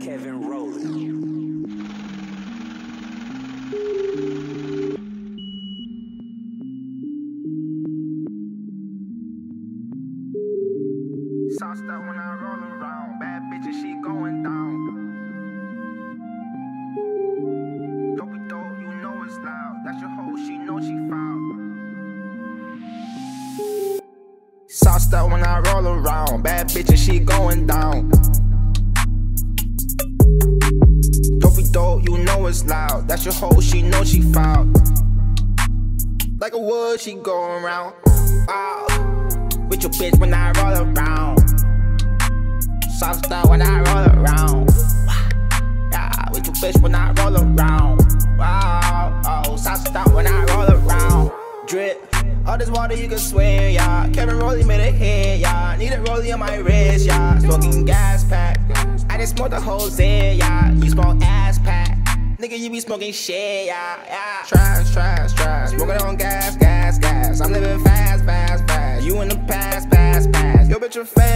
Kevin Rolly. Up when I roll around. Bad bitch and she going down. Dopey dope, you know it's loud. That's your hoe, she know she foul. Sauced up when I roll around. Bad bitch and she going down. Dopey dope, you know it's loud. That's your hoe, she know she foul. Like a wood, she going round. Wow. With your bitch when I roll around. Soft style when I roll around. Yeah, with your bitch when I roll around. Wow, oh, soft style when I roll around. Drip, all this water you can swim, yeah. Kevin Rolly made a hit, yeah. Need a rollie on my wrist, yeah. Smoking gas pack. I just smoke the whole in, yeah. You smoke ass pack. Nigga, you be smoking shit, yeah, yeah. Trash, trash, trash. Smoking on gas, gas, gas. I'm living fast, fast, fast. You in the past, past, past. Yo, bitch, fan, fan.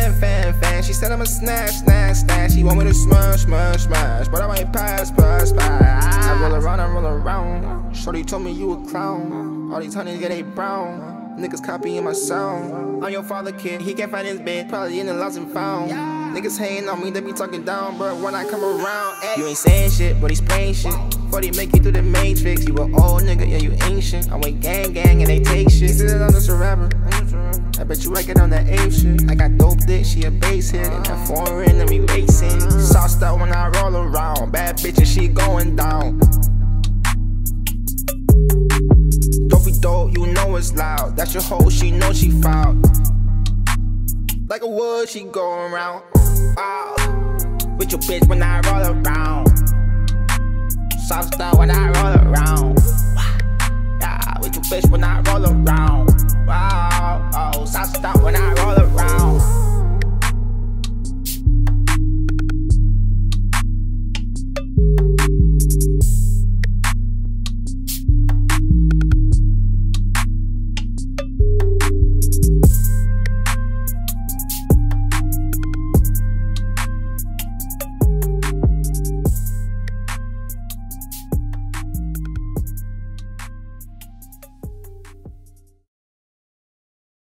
She said I'm a snatch, snatch, snatch. She want me to smash, smash, smash. But I might pass, pass, pass. I roll around, I roll around. Shorty told me you a clown. All these honeys get a brown. Niggas copying my sound. I'm your father, kid. He can't find his bed. Probably in the lost and found. Niggas hating on me, they be talking down, but when I come around, ay, you ain't saying shit, but he spraying shit. But he make you through the matrix. You a old nigga, yeah, you ancient. I went gang gang and they take shit. He said I'm just a rapper. I bet you reckon on that ape shit. I got dope dick, she a bass hit. And that foreign, and we racing. Sauced up when I roll around. Bad bitch and she going down. Dopey dope, you know it's loud. That's your hoe, she know she foul. Like a wood, she going round. Wow. With your bitch when I roll around. Your bitch when I roll around. stop when I roll around.